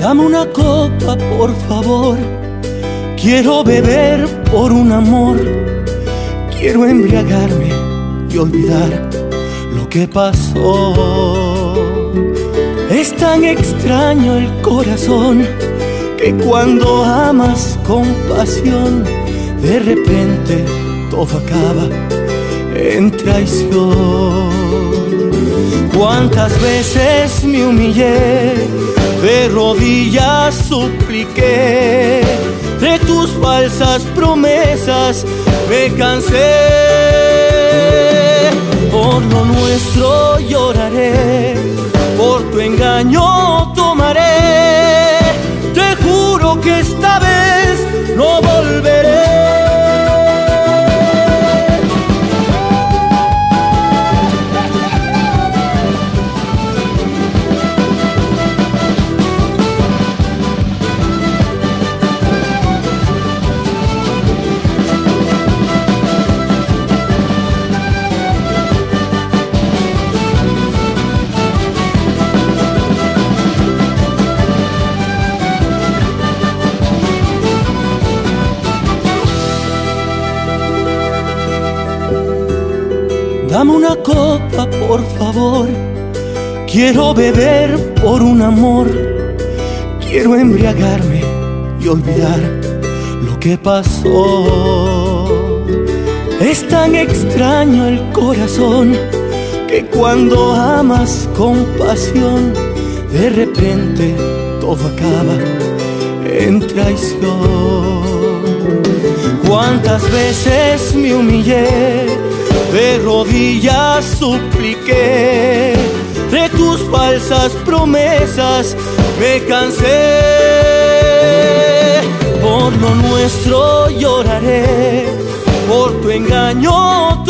Dame una copa, por favor. Quiero beber por un amor. Quiero embriagarme y olvidar lo que pasó. Es tan extraño el corazón que cuando amas con pasión, de repente todo acaba en traición. Cuántas veces me humillé, de rodillas supliqué, de tus falsas promesas me cansé. Por lo nuestro lloraré, por tu engaño Dame una copa, por favor. Quiero beber por un amor. Quiero embriagarme y olvidar lo que pasó. Es tan extraño el corazón que cuando amas con pasión, de repente todo acaba en traición. Cuántas veces me humillé de rodillas supliqué, de tus falsas promesas me cansé. Por lo nuestro lloraré, por tu engaño